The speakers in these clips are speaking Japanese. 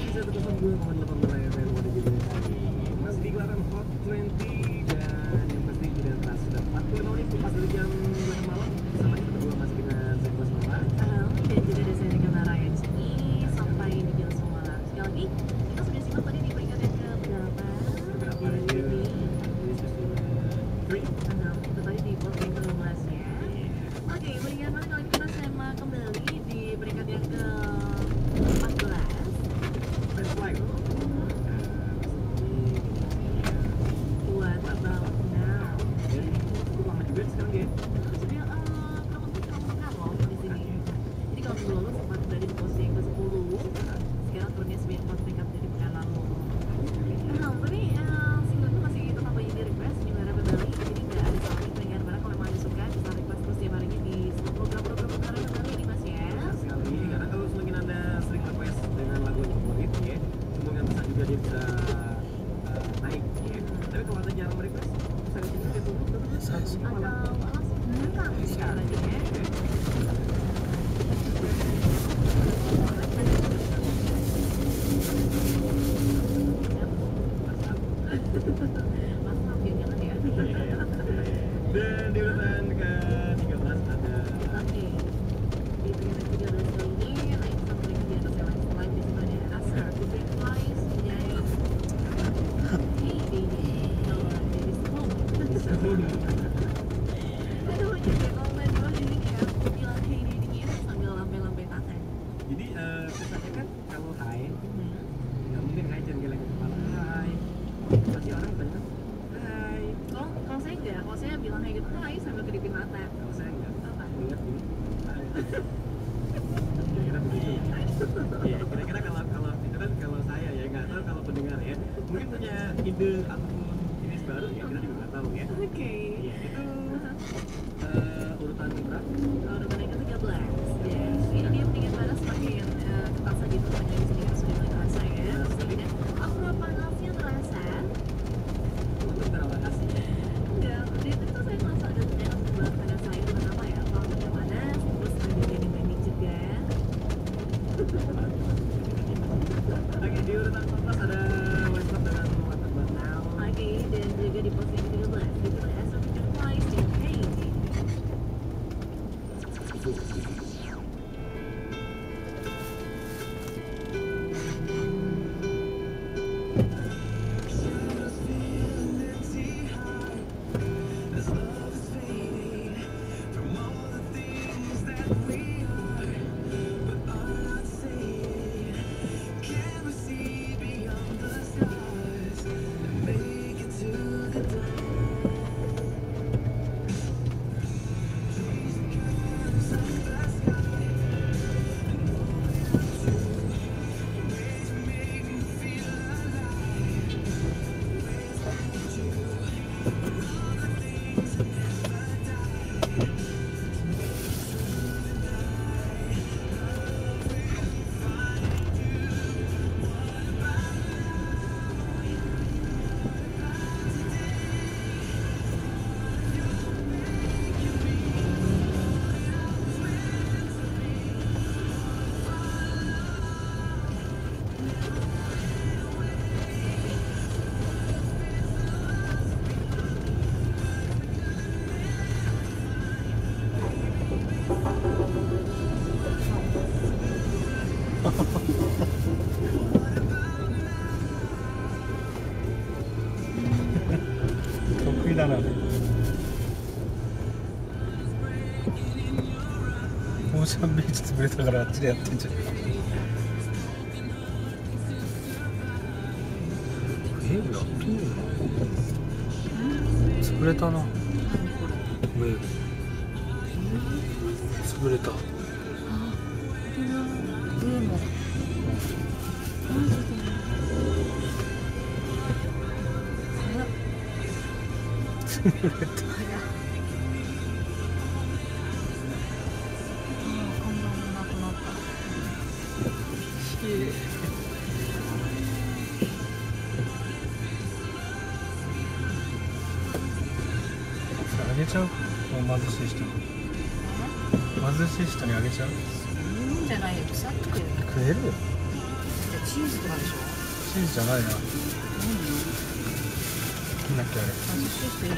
bisa terusan gue pemain depan Malaya Fanboy gitu masih digelaran Hot 20 dan yang pasti tidak terasa sudah 45 menit pas dari jam 2 malam sama Dan di urutan ke-13 ada Oke. Di peringkat 13 kali ini naik di atas yang lain di ada The Big Flies, menjadi Hey. Aduh, jadi kalau main di bawah ini kayak bilang Hey Baby gitu sambil lambe-lambe tangan. Jadi eh, kesannya kan kalau high, nggak mungkin high jangan geleng kepala high. Pasti orang bilang high. Kalau kalau saya enggak, kalau saya bilang kayak gitu Hai sambil kedipin mata. Kalau saya Apa? ingat ini. Kira-kira begitu. Iya, kira-kira kalau kalau itu kan kalau saya ya nggak tahu kalau pendengar ya mungkin punya ide ataupun jenis baru ya kita juga nggak tahu ya. Oke. Iya Please. 得意だな。オーシャンビーチ潰れたからあっちでやってんじゃん。えやってんの潰れたな。ウェーブ潰れたあげちゃう？もう貧しい人に。貧しい人にあげちゃう？ん。じゃないよ。腐ってるよ。食えるよ。チーズとかでしょ。チーズじゃないななんだっけあれ貧しい人いよ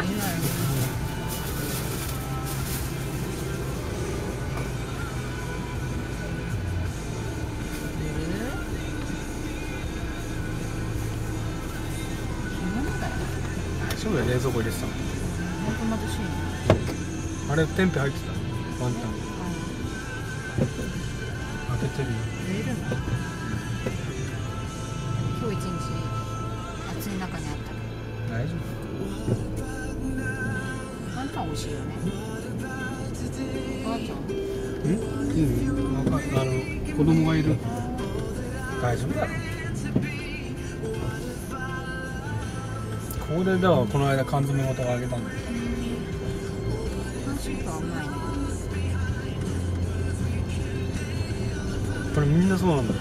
大丈夫よ冷蔵庫入れてたの。本当貧しいねあれ天日入ってたワンタン。開けてるよ。寝るの？大丈どワンタン美味しいよねおばあちゃんうん。なんかあの子供がいる。大丈夫？だろこれだわこの間缶詰元があげたんだよ。半スープはうまいねこれみんなそうなんだ。